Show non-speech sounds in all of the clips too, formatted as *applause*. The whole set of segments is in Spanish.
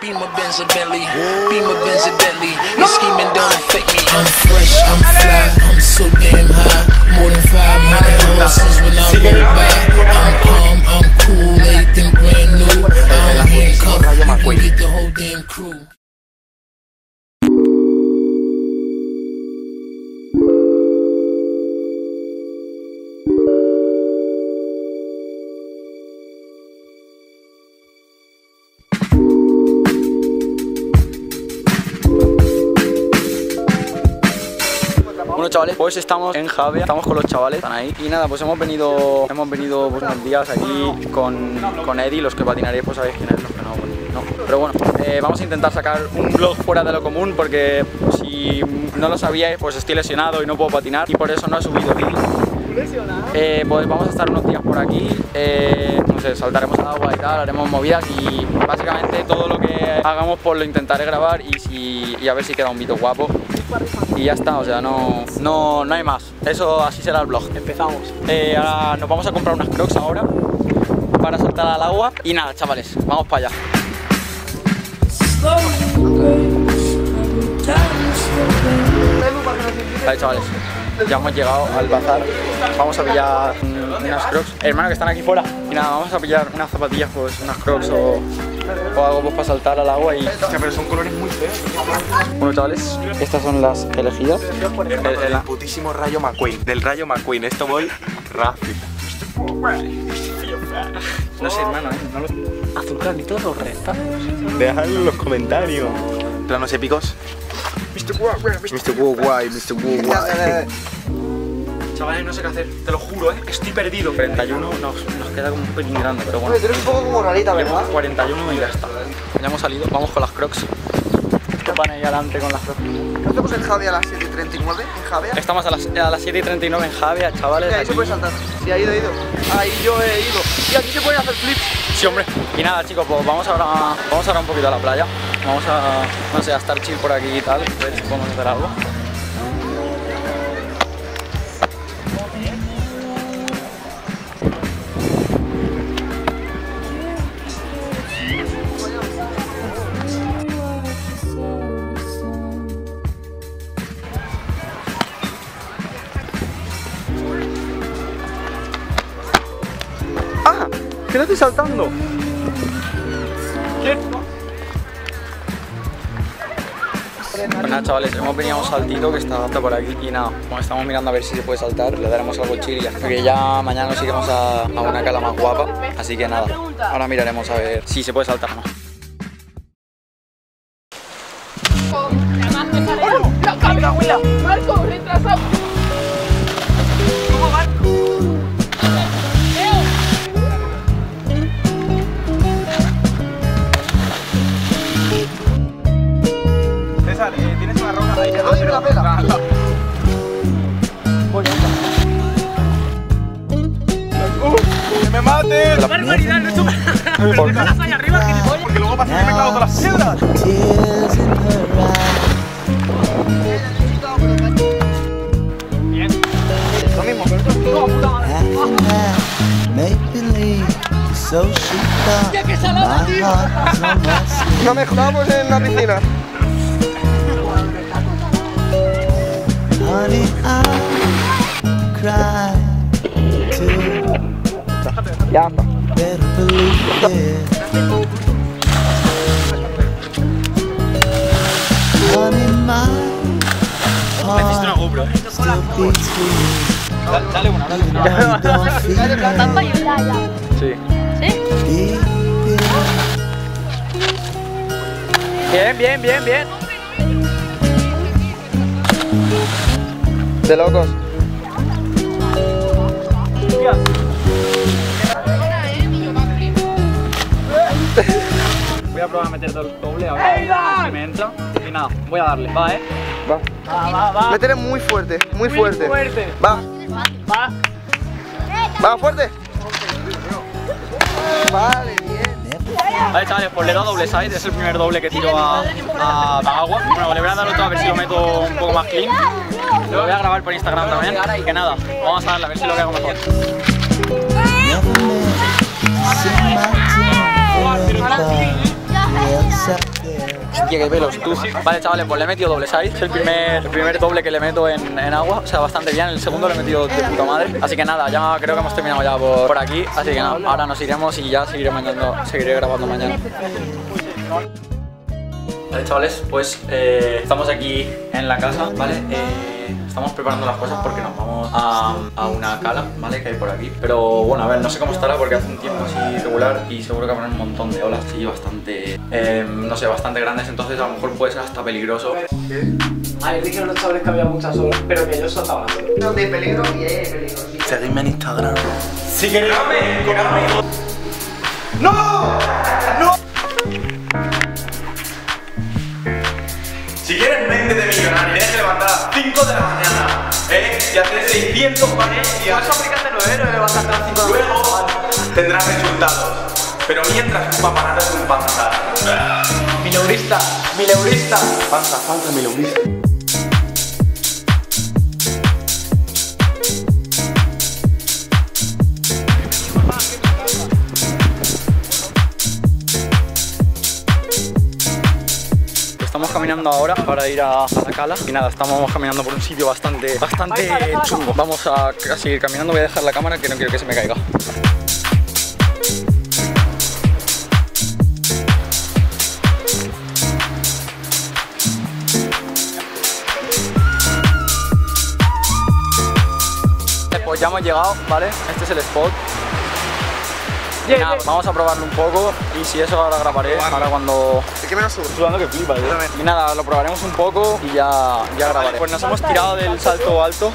Beamer Benz or Bentley, Beamer Benz or Bentley. Your scheming don't me. I'm fresh, I'm fly, I'm so damn high. More than 500 horses when I roll by. I'm calm, I'm cool, everything brand new. I'm handcuffed, you can get the whole damn crew. Bueno chavales, pues estamos en Javia, estamos con los chavales, están ahí. Y nada, pues hemos venido hemos venido pues, unos días aquí con, con Eddie Los que patinaréis pues sabéis quién es, los que no, no. Pero bueno, eh, vamos a intentar sacar un vlog fuera de lo común Porque si no lo sabíais, pues estoy lesionado y no puedo patinar Y por eso no he subido vídeo eh, pues vamos a estar unos días por aquí, eh, no sé, saltaremos al agua y tal, haremos movidas y básicamente todo lo que hagamos pues lo intentaré grabar y a ver si queda un vídeo guapo y ya está, o sea, no, no, no hay más, eso así será el vlog. Empezamos. Eh, ahora nos vamos a comprar unas crocs ahora para saltar al agua y nada, chavales, vamos para allá. Vale, chavales, ya hemos llegado al bazar. Vamos a pillar unas crocs. Hermano, que están aquí fuera. Y nada, vamos a pillar unas zapatillas, pues unas crocs o, o algo pues, para saltar al agua. Y... pero son colores muy feos. Bueno, chavales, estas son las elegidas. El, el putísimo rayo McQueen. Del rayo McQueen. Esto voy rápido. No sé, hermano, ¿eh? No lo... Los restos. Dejadlo en los comentarios. Planos épicos. Mr. Worldwide, Mr. Worldwide. Chavales, no sé qué hacer, te lo juro, ¿eh? Estoy perdido. 41 nos, nos queda como un pelín grande, pero bueno. Tú eres un poco como rarita, ¿verdad? Llevamos 41 y ya está. Ya hemos salido, vamos con las crocs. Estos van ahí adelante con las crocs. ¿Qué hacemos en Javia a las 7.39? ¿En Javia? Estamos a las, a las 7 y 39 en Javia, chavales. Sí, ahí aquí. se puede saltar. Sí, ha ido, ha ido. Ahí yo he ido. Y aquí se pueden hacer flips. Sí, hombre. Y nada, chicos, pues vamos ahora, vamos ahora un poquito a la playa. Vamos a, no sé, a estar chill por aquí y tal. A ver si podemos hacer algo. ¿Qué no estoy saltando? ¿Qué? Pues nada chavales, hemos venido a un saltito que está por aquí y nada, como estamos mirando a ver si se puede saltar, le daremos algo chill ya. Porque ya mañana nos iremos a, a una cala más guapa, así que nada, ahora miraremos a ver si se puede saltar o no. Marco, retrasado. César, eh, tienes una roca ahí. Oye, me la pela. ¡Que me mates! Barbaridad, no he hecho ¿Por qué? ahí arriba, gilipollas. Porque luego pasa que me clavo todas las piedras. Eyes. Lo mismo, pero esto Acting out, make believe, so she thought my heart was on my sleeve. No mezclamos en la piscina. Honey, I cry too. Ya está. Better believe it. Honey, my Necesito una heart GoPro, still beats for you. Dale una, dale una. I don't feel *laughs* it. Sí. Bien, bien, bien, bien. De locos. Voy a probar a meter do- doble a ver si me entra. Y nada, voy a darle. Va, eh. Va. Va, va, va. Métele muy fuerte, muy fuerte. fuerte. Va, Va. va fuerte. Vale. Vale, chavales, pues le he dado doble side, es el primer doble que tiro a, a-. Bueno, le voy a dar otro a ver si lo meto un poco más clean. Lo voy a grabar por Instagram también. Y que nada, vamos a darle a ver si lo hago mejor. never meant Quiere velos tú. Vale, chavales, pues le he metido doble size. Es el primer, el primer doble que le meto en, en agua. O sea, bastante bien. El segundo le he metido de puta madre. Así que nada, ya creo que hemos terminado ya por, por aquí. Así que nada, ahora nos iremos y ya seguiré, mañana, seguiré grabando mañana. Vale, chavales, pues eh, estamos aquí en la casa, ¿vale? Eh, estamos preparando las cosas porque nos vamos a, a una cala, ¿vale? Que hay por aquí. Pero bueno, a ver, no sé cómo estará porque hace un tiempo así regular y seguro que habrá un montón de olas y bastante, eh, no sé, bastante grandes. Entonces a lo mejor puede ser hasta peligroso. A ver, dijeron los chavales que había muchas olas, pero que ellos olas. No, de peligro y peligro. Seguidme en Instagram. Si queréis, Si millonario, tienes que levantar a las 5 de la mañana, ¿eh? Y hacer 600 panes y Eso aplicaste 9 euros, levantarte a las 5 de la mañana. luego tendrás resultados. Pero mientras un papanato es un panza. Mileurista, mileurista. Panza, panza, mi Estamos caminando ahora para ir a, a la cala y nada, estamos caminando por un sitio bastante, bastante chungo. Vamos a, a seguir caminando, voy a dejar la cámara que no quiero que se me caiga. Pues ya hemos llegado, ¿vale? Este es el spot. Y nada, vamos a probarlo un poco y si eso ahora grabaré, ahora cuando Es que menos subo. sudando que flipas, ¿eh? Y nada, lo probaremos un poco y ya, ya grabaré. Pues nos hemos tirado del salto alto,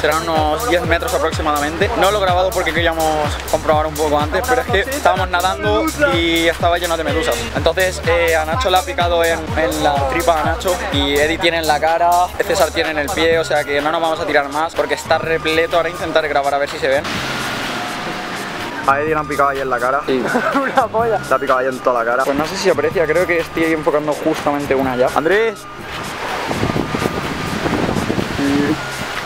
serán unos 10 metros aproximadamente. No lo he grabado porque queríamos comprobar un poco antes, pero es que estábamos nadando y estaba lleno de medusas. Entonces eh, a Nacho le ha picado en, en la tripa a Nacho y Eddie tiene en la cara, César tiene en el pie, o sea que no nos vamos a tirar más porque está repleto. Ahora intentaré grabar a ver si se ven. A Eddie le han picado ahí en la cara. Sí. *laughs* Una polla. Le ha picado ahí en toda la cara. Pues no sé si aprecia, creo que estoy enfocando justamente una ya. ¡Andrés!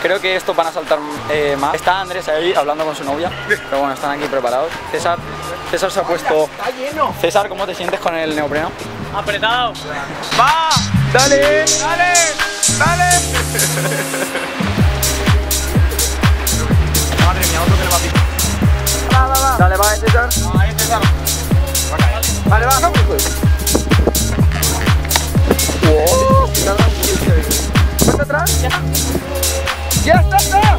Creo que estos van a saltar eh, más. Está Andrés ahí hablando con su novia. Pero bueno, están aquí preparados. César, César se ha puesto. Está lleno. César, ¿cómo te sientes con el neopreno? Apretado. ¡Va! ¡Dale! ¡Dale! ¡Dale! Madre mía, otro que le va a picar. Va, va, va. Dale, va, César. Ahí César. Vale, va. ¿Cuánto atrás? Ya. ¡Ya está atrás!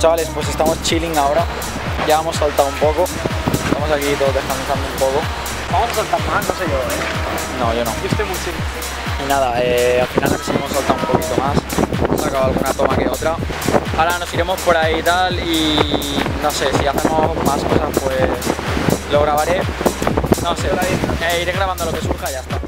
chavales, pues estamos chilling ahora. Ya hemos saltado un poco. Estamos aquí todos descansando un poco. Vamos a saltar más, no sé yo, ¿eh? No, yo no. Yo estoy muy chill. Y nada, eh, al final sí hemos saltado un poquito más. Hemos sacado alguna toma que otra. Ahora nos iremos por ahí y tal y no sé, si hacemos más cosas pues lo grabaré. No sé, eh, iré grabando lo que surja y ya está.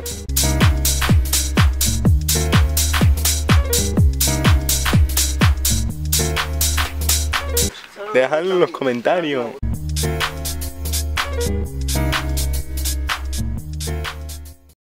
Dejadlo en los comentarios.